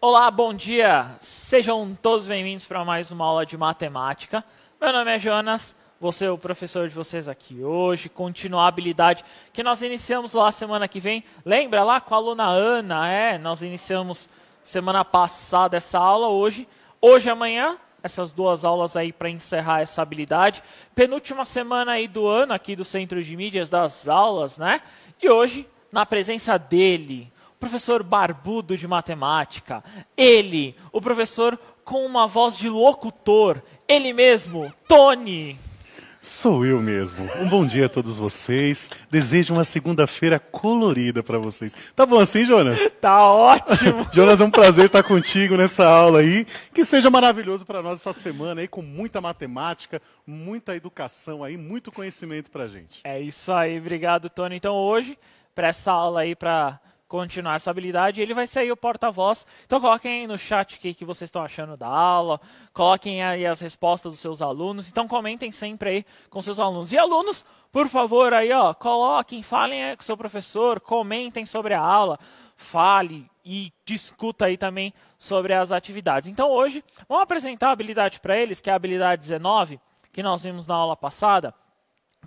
Olá, bom dia! Sejam todos bem-vindos para mais uma aula de matemática. Meu nome é Jonas, vou ser o professor de vocês aqui hoje. Continuar a habilidade que nós iniciamos lá semana que vem. Lembra lá com a aluna Ana? É, nós iniciamos semana passada essa aula, hoje. Hoje e amanhã, essas duas aulas aí para encerrar essa habilidade. Penúltima semana aí do ano aqui do Centro de Mídias das aulas, né? E hoje, na presença dele, professor barbudo de matemática. Ele, o professor com uma voz de locutor. Ele mesmo, Tony. Sou eu mesmo. Um bom dia a todos vocês. Desejo uma segunda-feira colorida para vocês. Tá bom assim, Jonas? Tá ótimo. Jonas, é um prazer estar contigo nessa aula aí. Que seja maravilhoso para nós essa semana aí, com muita matemática, muita educação aí, muito conhecimento pra gente. É isso aí, obrigado, Tony. Então hoje, para essa aula aí, para continuar essa habilidade, ele vai aí o porta-voz. Então coloquem aí no chat o que, que vocês estão achando da aula, coloquem aí as respostas dos seus alunos, então comentem sempre aí com seus alunos. E alunos, por favor, aí ó, coloquem, falem aí com o seu professor, comentem sobre a aula, fale e discuta aí também sobre as atividades. Então hoje, vamos apresentar a habilidade para eles, que é a habilidade 19, que nós vimos na aula passada,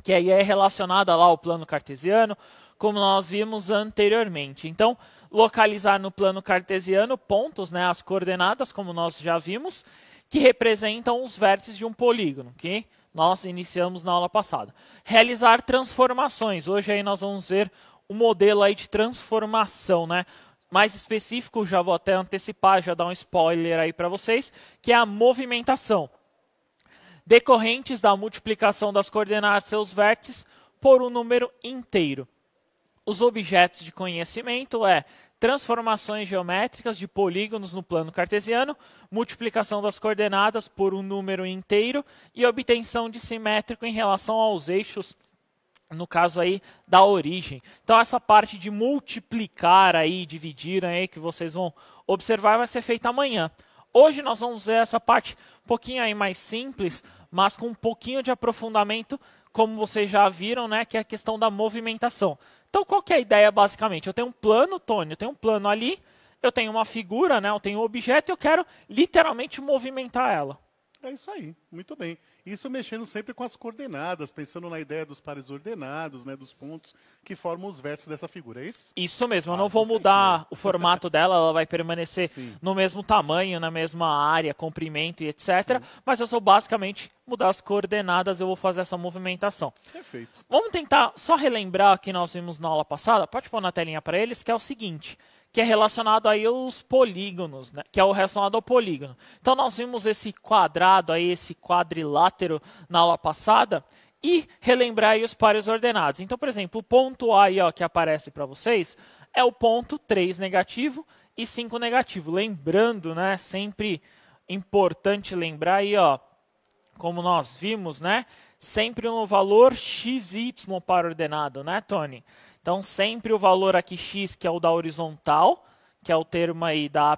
que aí é relacionada lá ao plano cartesiano, como nós vimos anteriormente. Então, localizar no plano cartesiano pontos, né, as coordenadas, como nós já vimos, que representam os vértices de um polígono, que nós iniciamos na aula passada. Realizar transformações. Hoje aí nós vamos ver o modelo aí de transformação, né? Mais específico, já vou até antecipar, já dar um spoiler aí para vocês, que é a movimentação. Decorrentes da multiplicação das coordenadas de seus vértices por um número inteiro. Os objetos de conhecimento é transformações geométricas de polígonos no plano cartesiano, multiplicação das coordenadas por um número inteiro e obtenção de simétrico em relação aos eixos, no caso aí da origem. Então essa parte de multiplicar aí, dividir aí que vocês vão observar vai ser feita amanhã. Hoje nós vamos ver essa parte um pouquinho aí mais simples, mas com um pouquinho de aprofundamento, como vocês já viram, né, que é a questão da movimentação. Então, qual que é a ideia basicamente? Eu tenho um plano, Tony, eu tenho um plano ali, eu tenho uma figura, né, eu tenho um objeto e eu quero literalmente movimentar ela. É isso aí, muito bem. Isso mexendo sempre com as coordenadas, pensando na ideia dos pares ordenados, né, dos pontos que formam os vértices dessa figura, é isso? Isso mesmo, eu ah, não vou mudar o formato dela, ela vai permanecer Sim. no mesmo tamanho, na mesma área, comprimento e etc. Sim. Mas eu sou basicamente mudar as coordenadas, eu vou fazer essa movimentação. Perfeito. Vamos tentar só relembrar o que nós vimos na aula passada, pode pôr na telinha para eles, que é o seguinte que é relacionado aí aos polígonos, né? que é o relacionado ao polígono. Então nós vimos esse quadrado aí, esse quadrilátero na aula passada e relembrar aí os pares ordenados. Então, por exemplo, o ponto A aí, ó, que aparece para vocês é o ponto 3 negativo e 5 negativo. Lembrando, né, sempre importante lembrar aí, ó, como nós vimos, né, sempre no valor x y para ordenado, né, Tony? Então, sempre o valor aqui x, que é o da horizontal, que é o termo aí da,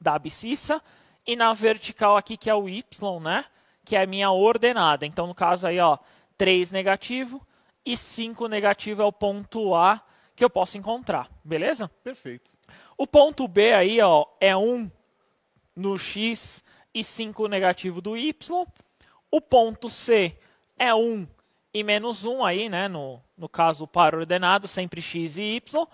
da abscissa, e na vertical aqui, que é o y, né? Que é a minha ordenada. Então, no caso aí, ó, 3 negativo e 5 negativo é o ponto A que eu posso encontrar, beleza? Perfeito. O ponto B aí, ó, é 1 no x e 5 negativo do y. O ponto C é 1 e menos 1 aí, né, no, no caso par ordenado, sempre x e y.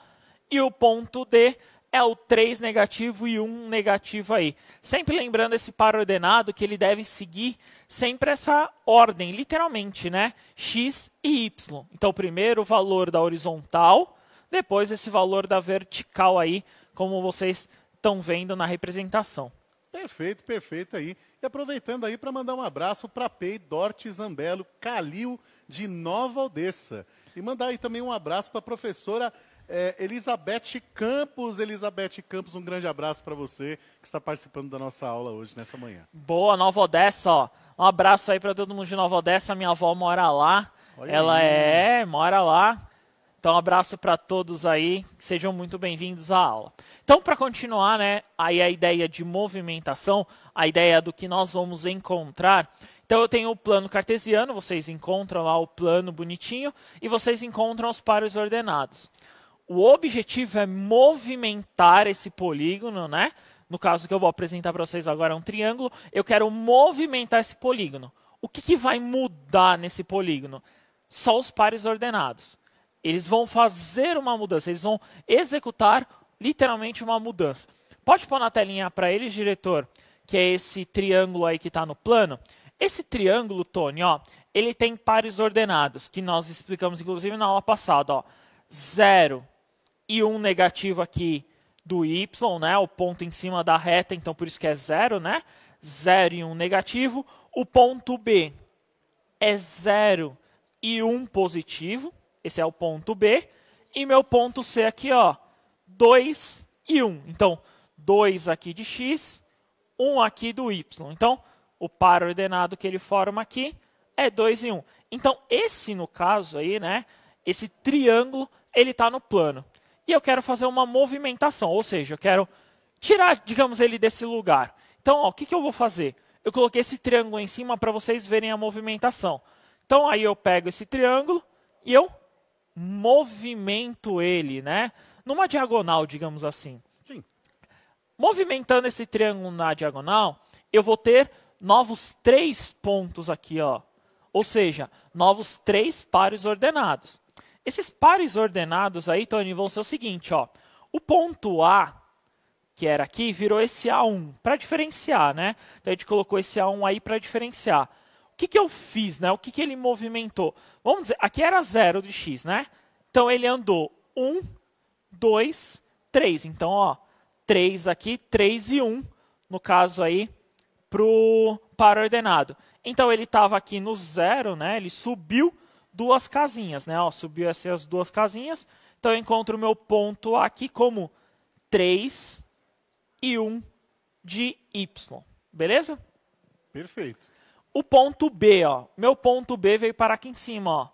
E o ponto D é o 3 negativo e 1 negativo aí. Sempre lembrando esse par ordenado que ele deve seguir sempre essa ordem, literalmente, né? X e Y. Então, primeiro o valor da horizontal, depois esse valor da vertical aí, como vocês estão vendo na representação. Perfeito, perfeito aí. E aproveitando aí para mandar um abraço para Pei, Dorte Zambello, Calil de Nova Odessa. E mandar aí também um abraço para a professora é, Elizabeth Campos. Elizabeth Campos, um grande abraço para você que está participando da nossa aula hoje, nessa manhã. Boa, Nova Odessa, ó. Um abraço aí para todo mundo de Nova Odessa. Minha avó mora lá. Olha Ela aí. é, mora lá. Então, um abraço para todos aí, sejam muito bem-vindos à aula. Então, para continuar, né, aí a ideia de movimentação, a ideia do que nós vamos encontrar. Então, eu tenho o plano cartesiano, vocês encontram lá o plano bonitinho, e vocês encontram os pares ordenados. O objetivo é movimentar esse polígono, né? no caso que eu vou apresentar para vocês agora é um triângulo, eu quero movimentar esse polígono. O que, que vai mudar nesse polígono? Só os pares ordenados. Eles vão fazer uma mudança, eles vão executar literalmente uma mudança. Pode pôr na telinha para eles, diretor, que é esse triângulo aí que está no plano. Esse triângulo, Tony, ó, ele tem pares ordenados, que nós explicamos inclusive na aula passada. Ó. 0 e 1 um negativo aqui do y, né? o ponto em cima da reta, então por isso que é 0, né? 0 e 1 um negativo. O ponto B é 0 e 1 um positivo, esse é o ponto B. E meu ponto C aqui, ó, 2 e 1. Então, 2 aqui de x, 1 aqui do y. Então, o par ordenado que ele forma aqui é 2 e 1. Então, esse, no caso aí, né, esse triângulo, ele está no plano. E eu quero fazer uma movimentação, ou seja, eu quero tirar, digamos, ele desse lugar. Então, ó, o que, que eu vou fazer? Eu coloquei esse triângulo em cima para vocês verem a movimentação. Então, aí eu pego esse triângulo e eu movimento ele, né? Numa diagonal, digamos assim. Sim. Movimentando esse triângulo na diagonal, eu vou ter novos três pontos aqui, ó. Ou seja, novos três pares ordenados. Esses pares ordenados aí, Tony, vão ser o seguinte, ó. O ponto A, que era aqui, virou esse A1, para diferenciar, né? Então, a gente colocou esse A1 aí para diferenciar. Que, que eu fiz, né? O que, que ele movimentou? Vamos dizer, aqui era 0 de x, né? Então, ele andou 1, 2, 3. Então, ó, 3 aqui, 3 e 1, no caso aí, para o ordenado. Então, ele estava aqui no zero, né? Ele subiu duas casinhas, né? Ó, subiu essas duas casinhas. Então, eu encontro o meu ponto aqui como 3 e 1 de y. Beleza? Perfeito. O ponto B, ó. Meu ponto B veio para aqui em cima, ó.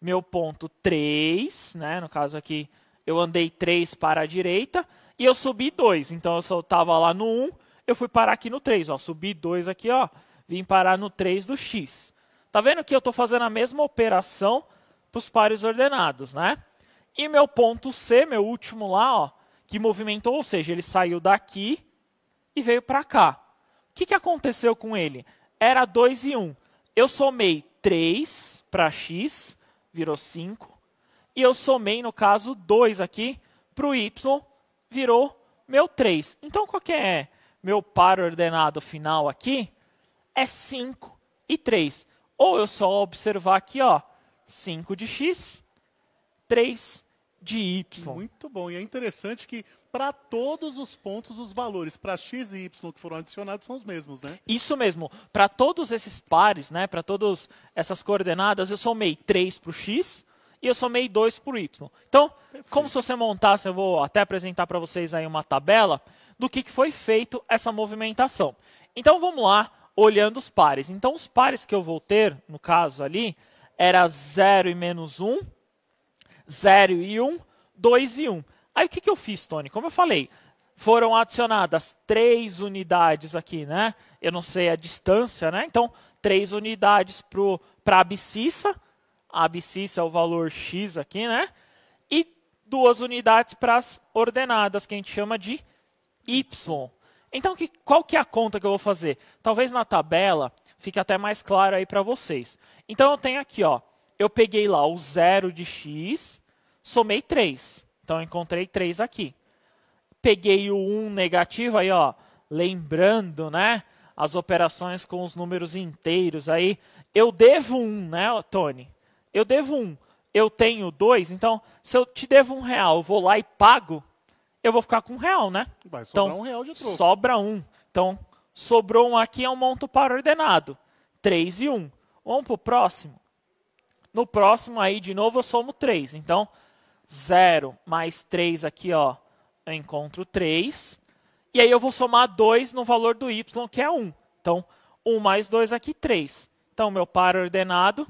Meu ponto 3, né? No caso aqui, eu andei 3 para a direita e eu subi 2. Então, eu só estava lá no 1, eu fui parar aqui no 3, ó. Subi 2 aqui, ó. Vim parar no 3 do x. Tá vendo que eu estou fazendo a mesma operação para os pares ordenados, né? E meu ponto C, meu último lá, ó, que movimentou, ou seja, ele saiu daqui e veio para cá. O que, que aconteceu com ele? Era 2 e 1. Um. Eu somei 3 para x, virou 5. E eu somei, no caso, 2 aqui para o y, virou meu 3. Então, qual que é meu par ordenado final aqui? É 5 e 3. Ou eu só observar aqui, ó, 5 de x, 3 de y. Muito bom. E é interessante que para todos os pontos, os valores para x e y que foram adicionados são os mesmos, né? Isso mesmo. Para todos esses pares, né, para todas essas coordenadas, eu somei 3 para o x e eu somei 2 para o y. Então, Perfeito. como se você montasse, eu vou até apresentar para vocês aí uma tabela do que, que foi feito essa movimentação. Então, vamos lá olhando os pares. Então, os pares que eu vou ter, no caso ali, era 0 e menos 1, 0 e 1, 2 e 1. Aí o que, que eu fiz, Tony? Como eu falei, foram adicionadas três unidades aqui, né? Eu não sei a distância, né? Então, três unidades para a abscissa. A abscissa é o valor x aqui, né? E duas unidades para as ordenadas, que a gente chama de y. Então, que, qual que é a conta que eu vou fazer? Talvez na tabela fique até mais claro aí para vocês. Então, eu tenho aqui, ó, eu peguei lá o zero de x, somei 3. Então, eu encontrei 3 aqui. Peguei o 1 negativo aí, ó, lembrando, né, as operações com os números inteiros aí. Eu devo 1, né, Tony? Eu devo 1. Eu tenho 2, então, se eu te devo um real, eu vou lá e pago, eu vou ficar com um real, né? Vai sobrar então, um real de troco. Sobra um. Então, sobrou um aqui, é um monto par ordenado. 3 e 1. Vamos para o próximo. No próximo aí, de novo, eu somo 3. Então, 0 mais 3 aqui, ó, eu encontro 3. E aí eu vou somar 2 no valor do y, que é 1. Então, 1 mais 2 aqui, 3. Então, meu par ordenado,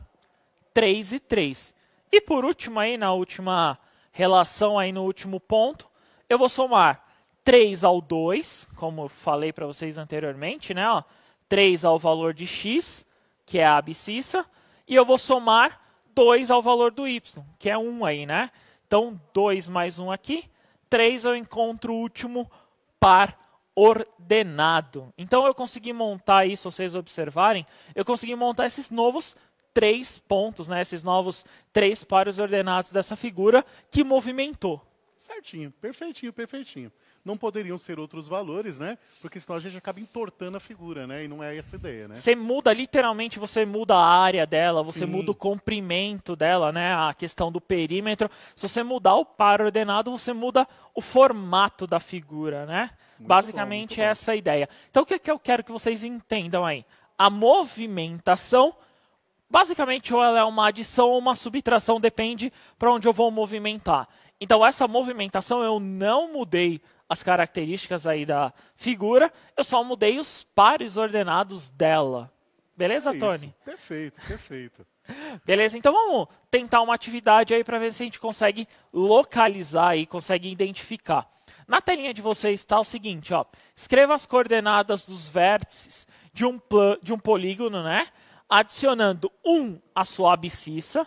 3 e 3. E por último aí, na última relação aí no último ponto, eu vou somar 3 ao 2, como eu falei para vocês anteriormente, né? Ó, 3 ao valor de x, que é a abscissa, e eu vou somar 2 ao valor do y, que é 1 aí, né? Então, 2 mais 1 aqui, 3 eu encontro o último par ordenado. Então eu consegui montar se vocês observarem, eu consegui montar esses novos três pontos, né, esses novos três pares ordenados dessa figura que movimentou. Certinho, perfeitinho, perfeitinho. Não poderiam ser outros valores, né? Porque senão a gente acaba entortando a figura, né? E não é essa ideia, né? Você muda, literalmente, você muda a área dela, você Sim. muda o comprimento dela, né? A questão do perímetro. Se você mudar o par ordenado, você muda o formato da figura, né? Muito Basicamente, bom, é essa a ideia. Então, o que, que eu quero que vocês entendam aí? A movimentação basicamente ou ela é uma adição ou uma subtração, depende para onde eu vou movimentar. Então, essa movimentação eu não mudei as características aí da figura, eu só mudei os pares ordenados dela. Beleza, é Tony? Perfeito, perfeito. Beleza, então vamos tentar uma atividade aí para ver se a gente consegue localizar e consegue identificar. Na telinha de vocês está o seguinte, ó, escreva as coordenadas dos vértices de um, de um polígono, né? Adicionando 1 um, a sua abscissa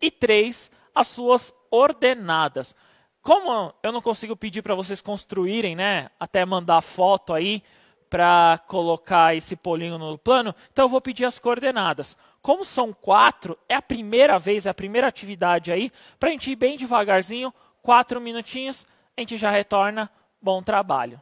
e 3 as suas ordenadas. Como eu não consigo pedir para vocês construírem, né, até mandar foto aí para colocar esse polígono no plano, então eu vou pedir as coordenadas. Como são quatro, é a primeira vez, é a primeira atividade aí, para a gente ir bem devagarzinho, quatro minutinhos, a gente já retorna. Bom trabalho.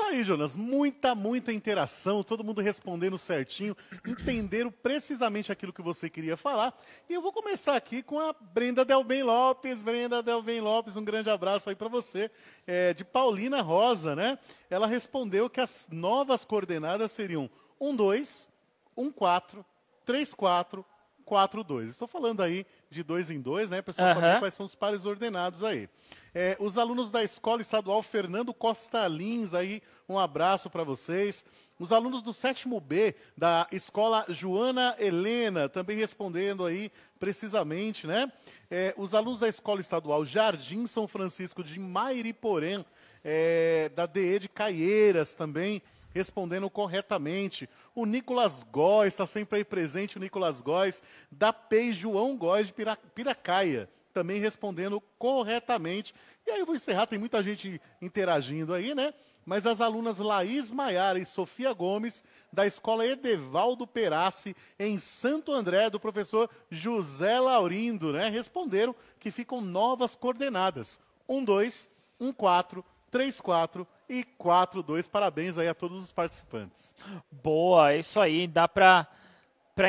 Isso aí, Jonas. Muita, muita interação, todo mundo respondendo certinho, entenderam precisamente aquilo que você queria falar. E eu vou começar aqui com a Brenda Delben Lopes. Brenda Delben Lopes, um grande abraço aí para você, é, de Paulina Rosa, né? Ela respondeu que as novas coordenadas seriam 1, 2, 1, 4, 3, 4, 4, 2. Estou falando aí de dois em dois, né? Pessoal uhum. saber quais são os pares ordenados aí. É, os alunos da Escola Estadual Fernando Costa Lins, aí, um abraço para vocês. Os alunos do sétimo B da Escola Joana Helena, também respondendo aí precisamente, né? É, os alunos da Escola Estadual Jardim São Francisco de Mairiporém, é, da DE de Caieiras também, respondendo corretamente. O Nicolas Góes está sempre aí presente, o Nicolas Góes, da PEI João Góes de Piracaia, também respondendo corretamente. E aí eu vou encerrar, tem muita gente interagindo aí, né? Mas as alunas Laís Maiara e Sofia Gomes, da Escola Edevaldo Perassi, em Santo André, do professor José Laurindo, né? Responderam que ficam novas coordenadas. 1, 2, 1, 4, 3, 4 e 4-2. Parabéns aí a todos os participantes. Boa, é isso aí. Dá para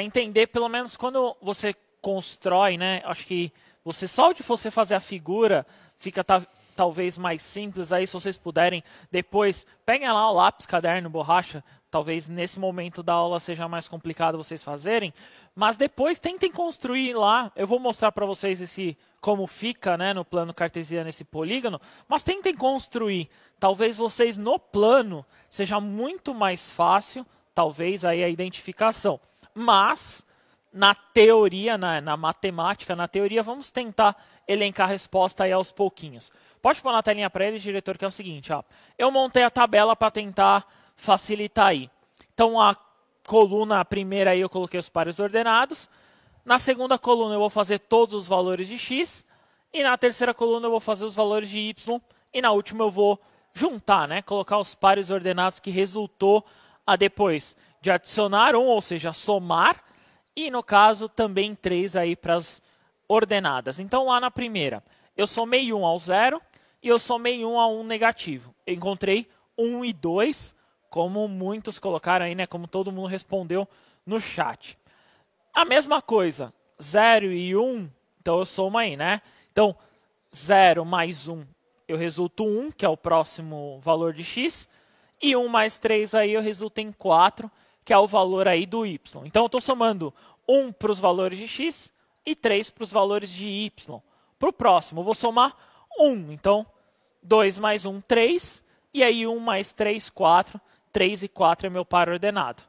entender, pelo menos quando você constrói, né? Acho que você só de você fazer a figura fica ta, talvez mais simples aí, se vocês puderem depois, peguem lá o lápis, caderno, borracha, talvez nesse momento da aula seja mais complicado vocês fazerem, mas depois tentem construir lá. Eu vou mostrar para vocês esse como fica, né, no plano cartesiano esse polígono, mas tentem construir. Talvez vocês no plano seja muito mais fácil, talvez aí a identificação. Mas na teoria, na, na matemática, na teoria, vamos tentar elencar a resposta aí aos pouquinhos. Pode pôr na telinha para ele, diretor, que é o seguinte, ó. Eu montei a tabela para tentar facilitar aí. Então a coluna primeira aí eu coloquei os pares ordenados. Na segunda coluna eu vou fazer todos os valores de x. E na terceira coluna eu vou fazer os valores de y. E na última eu vou juntar, né? Colocar os pares ordenados que resultou a depois de adicionar um, ou seja, somar. E no caso também três aí para as ordenadas. Então lá na primeira eu somei 1 ao zero e eu somei 1 a 1 negativo. Eu encontrei 1 e 2, como muitos colocaram aí, né? Como todo mundo respondeu no chat. A mesma coisa, 0 e 1, então eu somo aí, né? Então, 0 mais 1, eu resulto 1, que é o próximo valor de x, e 1 mais 3 aí eu resulto em 4, que é o valor aí do y. Então, eu estou somando 1 para os valores de x e 3 para os valores de y. Para o próximo, eu vou somar 1. Então, 2 mais 1, 3, e aí 1 mais 3, 4. 3 e 4 é meu par ordenado.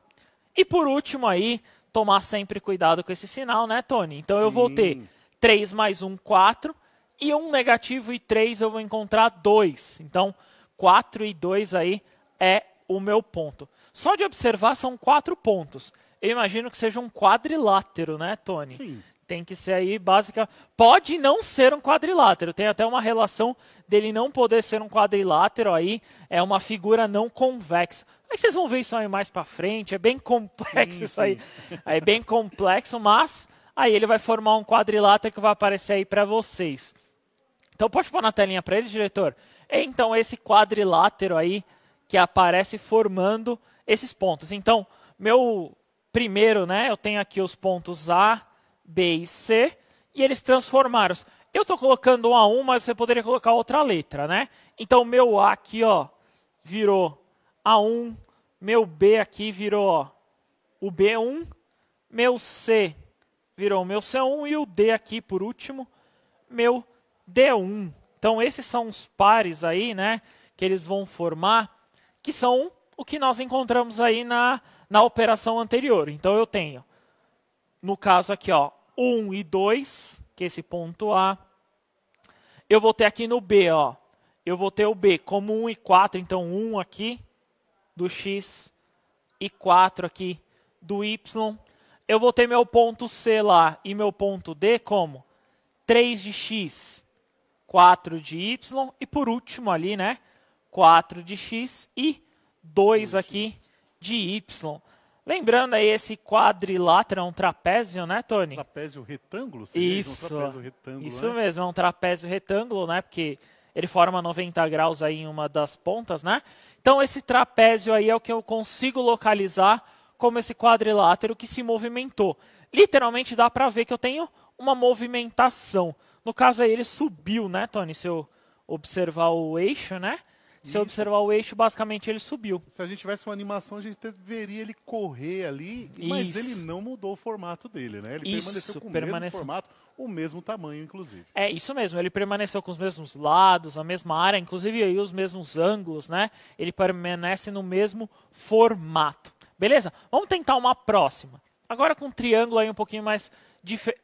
E por último aí, tomar sempre cuidado com esse sinal, né, Tony? Então Sim. eu vou ter 3 mais 1, 4, e 1 negativo e 3 eu vou encontrar 2. Então, 4 e 2 aí é o meu ponto. Só de observar são quatro pontos. Eu imagino que seja um quadrilátero, né, Tony? Sim. Tem que ser aí básica. Pode não ser um quadrilátero. Tem até uma relação dele não poder ser um quadrilátero aí. É uma figura não convexa. Aí vocês vão ver isso aí mais para frente. É bem complexo sim, isso aí. É bem complexo, mas aí ele vai formar um quadrilátero que vai aparecer aí para vocês. Então pode pôr na telinha para ele, diretor. É então esse quadrilátero aí que aparece formando esses pontos. Então, meu primeiro, né, eu tenho aqui os pontos A, B e C, e eles transformaram. Eu estou colocando um a um, mas você poderia colocar outra letra, né? Então, meu A aqui, ó, virou A1, meu B aqui virou ó, o B1, meu C virou o meu C1 e o D aqui, por último, meu D1. Então, esses são os pares aí, né, que eles vão formar, que são o que nós encontramos aí na, na operação anterior. Então, eu tenho no caso aqui, ó, 1 e 2, que é esse ponto A. Eu vou ter aqui no B, ó, eu vou ter o B como 1 e 4, então 1 aqui do x e 4 aqui do y. Eu vou ter meu ponto C lá e meu ponto D como 3 de x, 4 de y e por último ali, né, 4 de x e 2 aqui de y. Lembrando aí, esse quadrilátero é um trapézio, né, Tony? Trapézio retângulo? Isso, um trapézio retângulo, isso né? mesmo, é um trapézio retângulo, né, porque ele forma 90 graus aí em uma das pontas, né? Então esse trapézio aí é o que eu consigo localizar como esse quadrilátero que se movimentou. Literalmente dá para ver que eu tenho uma movimentação. No caso aí ele subiu, né, Tony? Se eu observar o eixo, né? Se eu observar o eixo, basicamente ele subiu. Se a gente tivesse uma animação, a gente veria ele correr ali, mas ele não mudou o formato dele, né? Ele isso, permaneceu com o permaneceu. mesmo formato, o mesmo tamanho, inclusive. É, isso mesmo. Ele permaneceu com os mesmos lados, a mesma área, inclusive aí os mesmos ângulos, né? Ele permanece no mesmo formato. Beleza? Vamos tentar uma próxima. Agora com um triângulo aí um pouquinho mais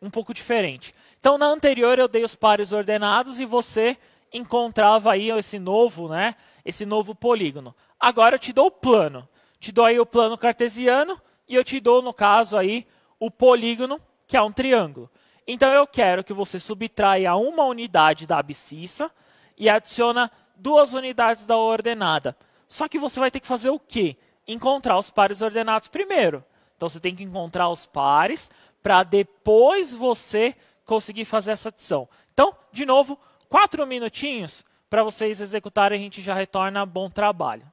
um pouco diferente. Então na anterior eu dei os pares ordenados e você encontrava aí esse novo, né, esse novo polígono. Agora eu te dou o plano. Te dou aí o plano cartesiano e eu te dou, no caso aí, o polígono, que é um triângulo. Então eu quero que você subtraia uma unidade da abscissa e adiciona duas unidades da ordenada. Só que você vai ter que fazer o quê? Encontrar os pares ordenados primeiro. Então você tem que encontrar os pares para depois você conseguir fazer essa adição. Então, de novo, quatro minutinhos para vocês executarem, a gente já retorna. Bom trabalho.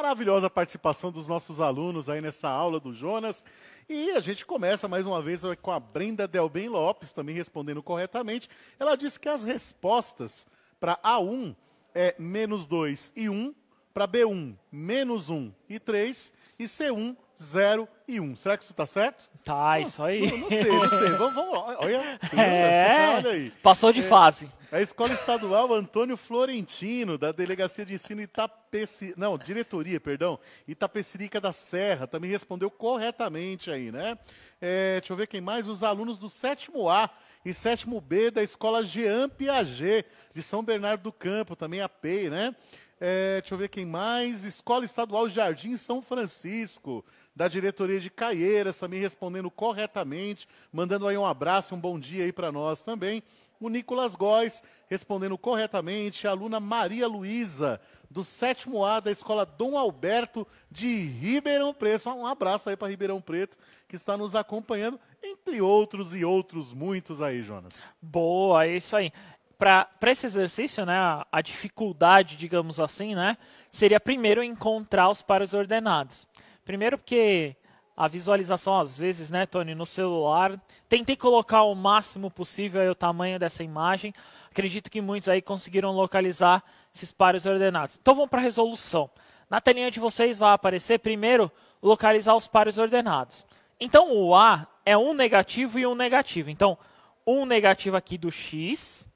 Maravilhosa participação dos nossos alunos aí nessa aula do Jonas. E a gente começa mais uma vez com a Brenda Delben Lopes, também respondendo corretamente. Ela disse que as respostas para A1 é menos 2 e 1, para B1, menos 1 e 3, e C1, 0 e 1. Será que isso está certo? Tá, isso aí. Não, não sei, não sei. Vamos, vamos lá. Olha, É, olha aí. passou de fase. A Escola Estadual Antônio Florentino, da Delegacia de Ensino Itapeci... Não, diretoria, perdão. Itapecerica da Serra, também respondeu corretamente aí, né? É, deixa eu ver quem mais. Os alunos do sétimo A e sétimo B da Escola Jean Piaget, de São Bernardo do Campo, também a PEI, né? É, deixa eu ver quem mais. Escola Estadual Jardim São Francisco, da diretoria de Caieiras, também respondendo corretamente, mandando aí um abraço, um bom dia aí para nós também. O Nicolas Góes, respondendo corretamente. A aluna Maria Luísa, do sétimo A da Escola Dom Alberto de Ribeirão Preto. Um abraço aí para Ribeirão Preto, que está nos acompanhando, entre outros e outros muitos aí, Jonas. Boa, é isso aí. Para esse exercício, né, a, dificuldade, digamos assim, né, seria primeiro encontrar os pares ordenados. Primeiro porque a visualização, às vezes, né, Tony, no celular, tentei colocar o máximo possível aí, o tamanho dessa imagem. Acredito que muitos aí conseguiram localizar esses pares ordenados. Então vamos para a resolução. Na telinha de vocês vai aparecer primeiro localizar os pares ordenados. Então o A é um negativo e um negativo. Então, um negativo aqui do X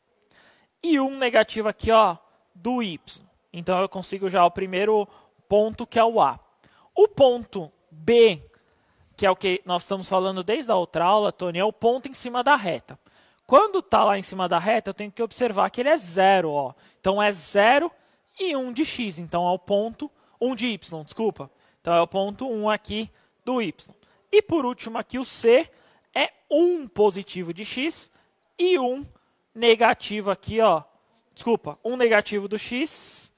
e um negativo aqui ó, do Y. Então eu consigo já o primeiro ponto que é o A. O ponto B, que é o que nós estamos falando desde a outra aula, Tony, é o ponto em cima da reta. Quando está lá em cima da reta, eu tenho que observar que ele é zero. Ó. Então é zero e 1 um de x. Então é o ponto 1 um de y, desculpa. Então é o ponto 1 um aqui do y. E por último aqui o c é 1 positivo de x e 1 negativo aqui, ó. Desculpa, um negativo do x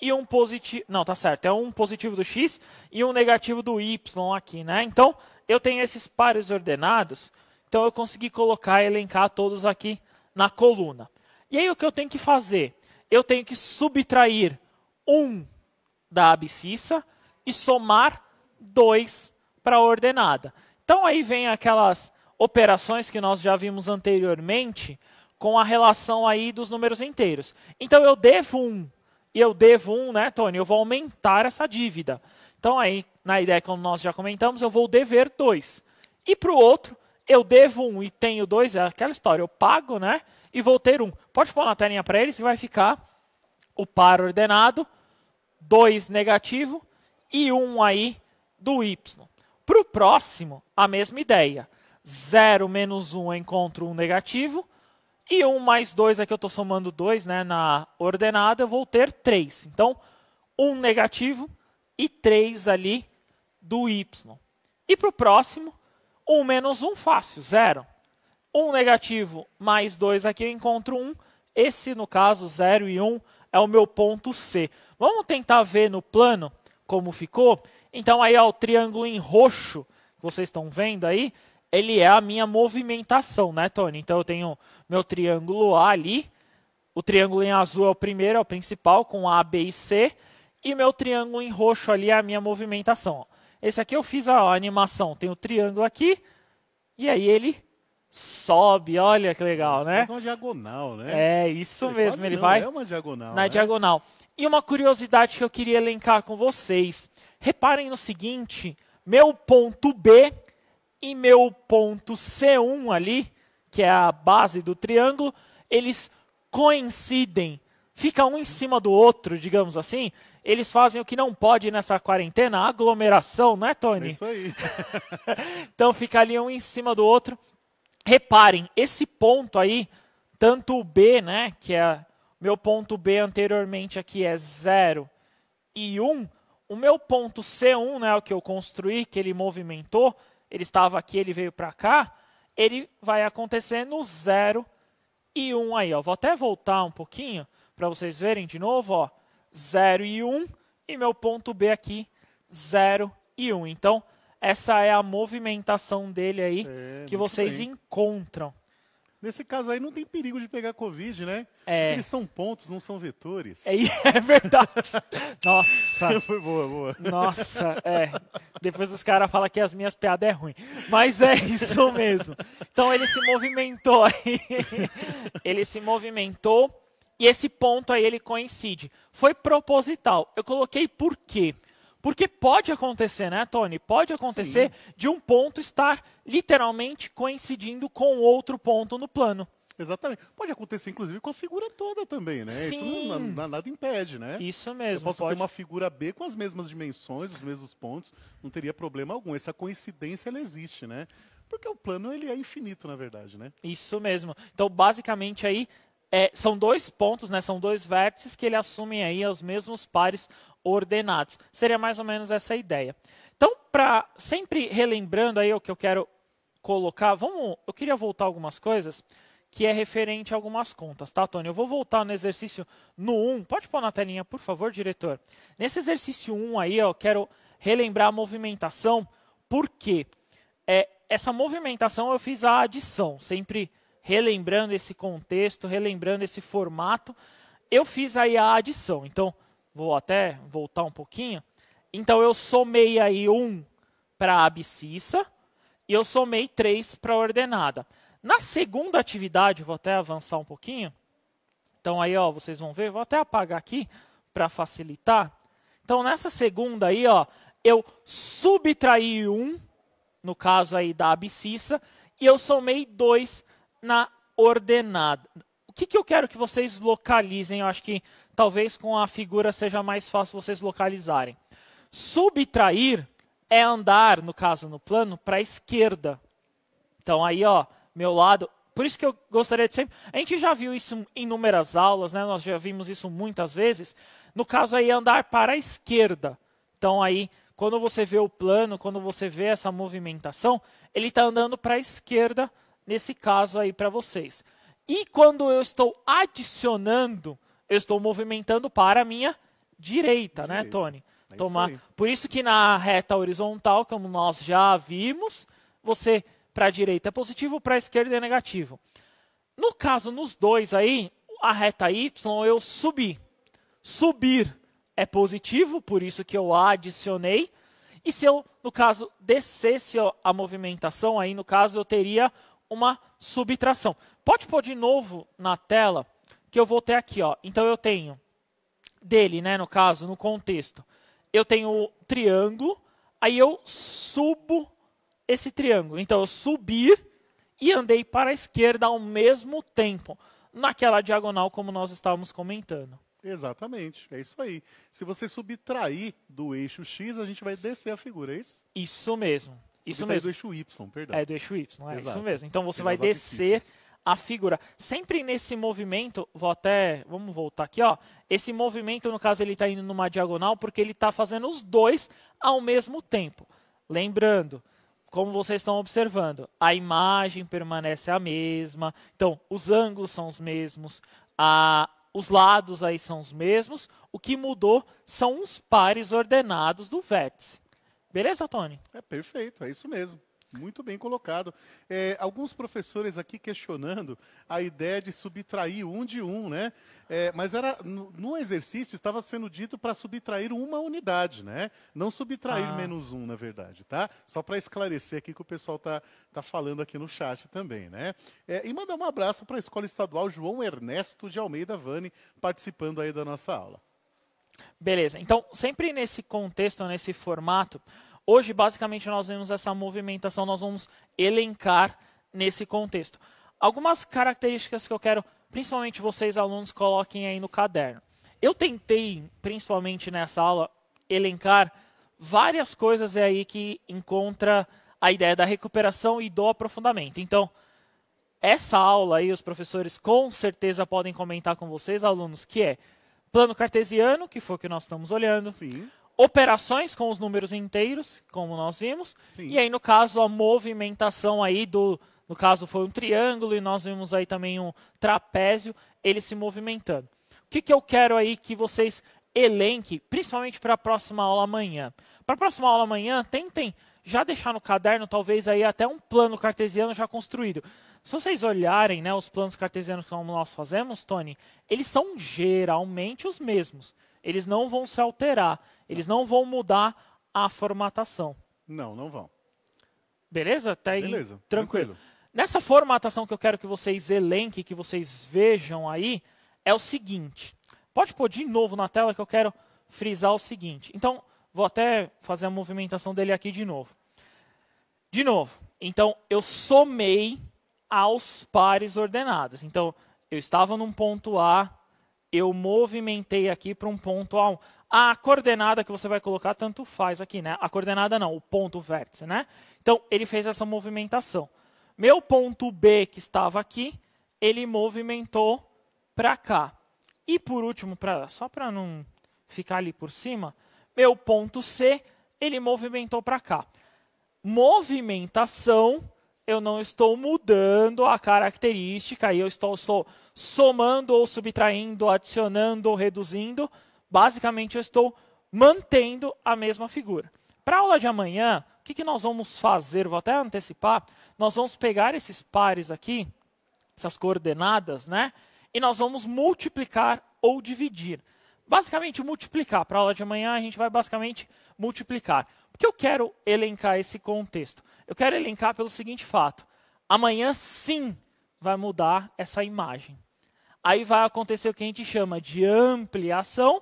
e um positivo. Não, tá certo. É um positivo do x e um negativo do y aqui, né? Então, eu tenho esses pares ordenados. Então, eu consegui colocar e elencar todos aqui na coluna. E aí, o que eu tenho que fazer? Eu tenho que subtrair 1 da abscissa e somar 2 para a ordenada. Então, aí vem aquelas operações que nós já vimos anteriormente com a relação aí dos números inteiros. Então, eu devo 1 e eu devo 1, né, Tony? Eu vou aumentar essa dívida. Então, aí, na ideia que nós já comentamos, eu vou dever 2. E para o outro, eu devo 1 e tenho 2, é aquela história, eu pago, né? E vou ter 1. Pode pôr na telinha para eles e vai ficar o par ordenado, 2 negativo e 1 aí do y. Para o próximo, a mesma ideia. 0 menos 1 eu encontro 1 negativo. E 1 mais 2, aqui eu estou somando 2 né, na ordenada, eu vou ter 3. Então, 1 negativo e 3 ali do y. E para o próximo, 1 menos 1, fácil, 0. 1 negativo mais 2, aqui eu encontro 1. Esse, no caso, 0 e 1, é o meu ponto C. Vamos tentar ver no plano como ficou? Então, aí, ó, o triângulo em roxo, que vocês estão vendo aí, ele é a minha movimentação, né, Tony? Então, eu tenho meu triângulo A ali, o triângulo em azul é o primeiro, é o principal, com A, B e C, e meu triângulo em roxo ali é a minha movimentação. Esse aqui eu fiz a animação, tem o triângulo aqui, e aí ele sobe, olha que legal, né? É uma diagonal, né? É, isso mesmo, ele não, vai É uma diagonal. na né? diagonal. E uma curiosidade que eu queria elencar com vocês. Reparem no seguinte, meu ponto B e meu ponto C1 ali, que é a base do triângulo, eles coincidem. Fica um em cima do outro, digamos assim. Eles fazem o que não pode nessa quarentena, aglomeração, não é, É Tony? isso aí. Então fica ali um em cima do outro. Reparem, esse ponto aí, tanto o B, né, que é meu ponto B anteriormente aqui é 0 e 1, um, o meu ponto C1, né, o que eu construí, que ele movimentou, ele estava aqui, ele veio para cá, ele vai acontecer no 0 e 1 um aí, ó. Vou até voltar um pouquinho para vocês verem de novo, ó. 0 e 1 um, e meu ponto B aqui 0 e 1. Um. Então, essa é a movimentação dele aí É, que vocês bem. encontram. Nesse caso aí não tem perigo de pegar Covid, né? É. Eles são pontos, não são vetores. É, é verdade. Nossa. Foi boa, boa. Nossa, é. Depois os caras falam que as minhas piadas é ruim. Mas é isso mesmo. Então ele se movimentou aí. Ele se movimentou e esse ponto aí ele coincide. Foi proposital. Eu coloquei por quê? Porque pode acontecer, né, Tony? Pode acontecer Sim. de um ponto estar literalmente coincidindo com outro ponto no plano. Exatamente. Pode acontecer, inclusive, com a figura toda também, né? Sim. Isso não, nada impede, né? Isso mesmo. Eu posso pode... ter uma figura B com as mesmas dimensões, os mesmos pontos, não teria problema algum. Essa coincidência, ela existe, né? Porque o plano, ele é infinito, na verdade, né? Isso mesmo. Então, basicamente, aí, é, são dois pontos, né? São dois vértices que ele assumem aí os mesmos pares ordenados. Seria mais ou menos essa a ideia. Então, para sempre relembrando aí o que eu quero colocar, vamos, eu queria voltar algumas coisas que é referente a algumas contas, tá, Tony? Eu vou voltar no exercício no 1. Pode pôr na telinha, por favor, diretor. Nesse exercício 1 aí, eu quero relembrar a movimentação, porque é, essa movimentação eu fiz a adição, sempre relembrando esse contexto, relembrando esse formato, eu fiz aí a adição. Então, vou até voltar um pouquinho. Então, eu somei aí 1 para a abscissa e eu somei 3 para a ordenada. Na segunda atividade, vou até avançar um pouquinho. Então aí, ó, vocês vão ver, vou até apagar aqui para facilitar. Então nessa segunda aí, ó, eu subtraí um, no caso aí da abscissa, e eu somei dois na ordenada. Que, que eu quero que vocês localizem? Eu acho que talvez com a figura seja mais fácil vocês localizarem. Subtrair é andar, no caso no plano, para a esquerda. Então aí, ó, meu lado. Por isso que eu gostaria de sempre. A gente já viu isso em inúmeras aulas, né? Nós já vimos isso muitas vezes. No caso aí, andar para a esquerda. Então aí, quando você vê o plano, quando você vê essa movimentação, ele está andando para a esquerda, nesse caso aí para vocês. E quando eu estou adicionando, eu estou movimentando para a minha direita, né, Tony? É Tomar. Isso Por isso que na reta horizontal, como nós já vimos, você para a direita é positivo, para a esquerda é negativo. No caso, nos dois aí, a reta y eu subi. Subir é positivo, por isso que eu adicionei. E se eu, no caso, descesse a movimentação, aí no caso eu teria uma subtração. Pode pôr de novo na tela, que eu vou ter aqui. Ó. Então eu tenho dele, né, no caso, no contexto, eu tenho o triângulo, aí eu subo esse triângulo. Então eu subi e andei para a esquerda ao mesmo tempo, naquela diagonal como nós estávamos comentando. Exatamente, é isso aí. Se você subtrair do eixo X, a gente vai descer a figura, é isso? Isso mesmo. Isso mesmo. do eixo Y, perdão. É do eixo Y, é Exato. isso mesmo. Então você vai descer a figura. Sempre nesse movimento, vou até, vamos voltar aqui, ó. Esse movimento, no caso, ele está indo numa diagonal porque ele está fazendo os dois ao mesmo tempo. Lembrando, como vocês estão observando, a imagem permanece a mesma, então os ângulos são os mesmos, a, os lados aí são os mesmos, o que mudou são os pares ordenados do vértice. Beleza, Tony? É perfeito, é isso mesmo. Muito bem colocado. É, alguns professores aqui questionando a ideia de subtrair um de um, né? É, mas era no, no, exercício estava sendo dito para subtrair uma unidade, né? Não subtrair ah. menos um, na verdade, tá? Só para esclarecer aqui que o pessoal tá, tá falando aqui no chat também, né? É, e mandar um abraço para a Escola Estadual João Ernesto de Almeida Vani, participando aí da nossa aula. Beleza. Então, sempre nesse contexto, nesse formato, Hoje, basicamente, nós vemos essa movimentação, nós vamos elencar nesse contexto. Algumas características que eu quero, principalmente vocês alunos, coloquem aí no caderno. Eu tentei, principalmente nessa aula, elencar várias coisas aí que encontra a ideia da recuperação e do aprofundamento. Então, essa aula aí, os professores com certeza podem comentar com vocês, alunos, que é plano cartesiano, que foi o que nós estamos olhando. Sim operações com os números inteiros, como nós vimos. Sim. E aí, no caso, a movimentação aí do. No caso, foi um triângulo e nós vimos aí também um trapézio, ele se movimentando. O que, que eu quero aí que vocês elenquem, principalmente para a próxima aula amanhã? Para a próxima aula amanhã, tentem já deixar no caderno, talvez aí até um plano cartesiano já construído. Se vocês olharem né, os planos cartesianos que nós fazemos, Tony, eles são geralmente os mesmos. Eles não vão se alterar, eles não vão mudar a formatação. Não, não vão. Beleza? Tá aí Beleza, tranquilo. tranquilo. Nessa formatação que eu quero que vocês elenquem, que vocês vejam aí, é o seguinte. Pode pôr de novo na tela que eu quero frisar o seguinte. Então, vou até fazer a movimentação dele aqui de novo. De novo. Então, eu somei aos pares ordenados. Então, eu estava num ponto A, eu movimentei aqui para um ponto A1. A coordenada que você vai colocar tanto faz aqui, né? A coordenada não, o ponto vértice, né? Então, ele fez essa movimentação. Meu ponto B, que estava aqui, ele movimentou para cá. E por último, pra, só para não ficar ali por cima, meu ponto C, ele movimentou para cá. Movimentação, eu não estou mudando a característica, eu estou, somando ou subtraindo, adicionando ou reduzindo. Basicamente, eu estou mantendo a mesma figura. Para a aula de amanhã, o que, que nós vamos fazer? Vou até antecipar. Nós vamos pegar esses pares aqui, essas coordenadas, né? E nós vamos multiplicar ou dividir. Basicamente, multiplicar. Para a aula de amanhã, a gente vai basicamente multiplicar. Por que eu quero elencar esse contexto? Eu quero elencar pelo seguinte fato. Amanhã, sim, vai mudar essa imagem. Aí vai acontecer o que a gente chama de ampliação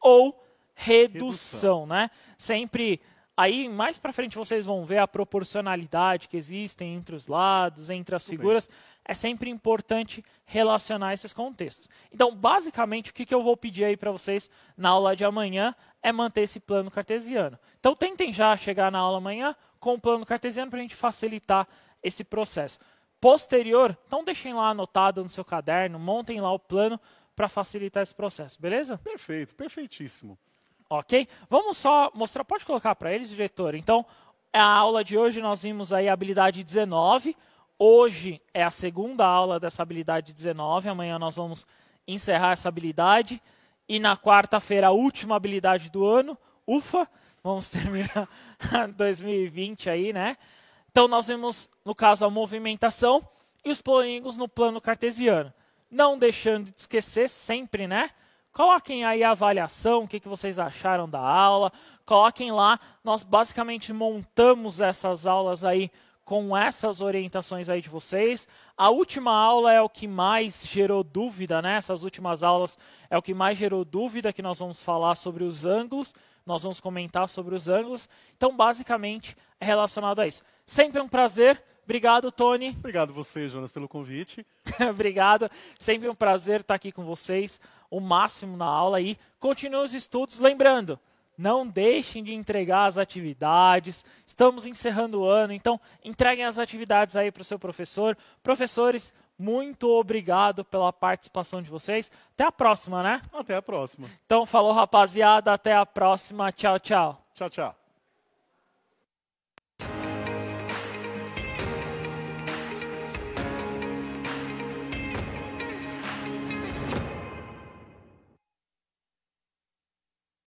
ou redução, redução. né? Sempre Aí, mais para frente, vocês vão ver a proporcionalidade que existe entre os lados, entre as figuras. Bem. É sempre importante relacionar esses contextos. Então, basicamente, o que, que eu vou pedir aí para vocês na aula de amanhã é manter esse plano cartesiano. Então, tentem já chegar na aula amanhã com o plano cartesiano para a gente facilitar esse processo. Posterior, então deixem lá anotado no seu caderno, montem lá o plano para facilitar esse processo, beleza? Perfeito, perfeitíssimo. Ok? Vamos só mostrar, pode colocar para eles, diretor. Então, a aula de hoje nós vimos aí a habilidade 19. Hoje é a segunda aula dessa habilidade 19. Amanhã nós vamos encerrar essa habilidade. E na quarta-feira, a última habilidade do ano. Ufa! Vamos terminar 2020 aí, né? Então, nós vimos, no caso, a movimentação e os polígonos no plano cartesiano. Não deixando de esquecer sempre, né? Coloquem aí a avaliação, o que, que vocês acharam da aula. Coloquem lá. Nós basicamente montamos essas aulas aí com essas orientações aí de vocês. A última aula é o que mais gerou dúvida, né? Essas últimas aulas é o que mais gerou dúvida, que nós vamos falar sobre os ângulos, nós vamos comentar sobre os ângulos. Então, basicamente, é relacionado a isso. Sempre um prazer. Obrigado, Tony. Obrigado você, Jonas, pelo convite. Obrigado. Sempre um prazer estar aqui com vocês. O máximo na aula aí. Continue os estudos. Lembrando, não deixem de entregar as atividades. Estamos encerrando o ano, então entreguem as atividades aí para o seu professor. Professores, muito obrigado pela participação de vocês. Até a próxima, né? Até a próxima. Então, falou, rapaziada. Até a próxima. Tchau, tchau. Tchau, tchau.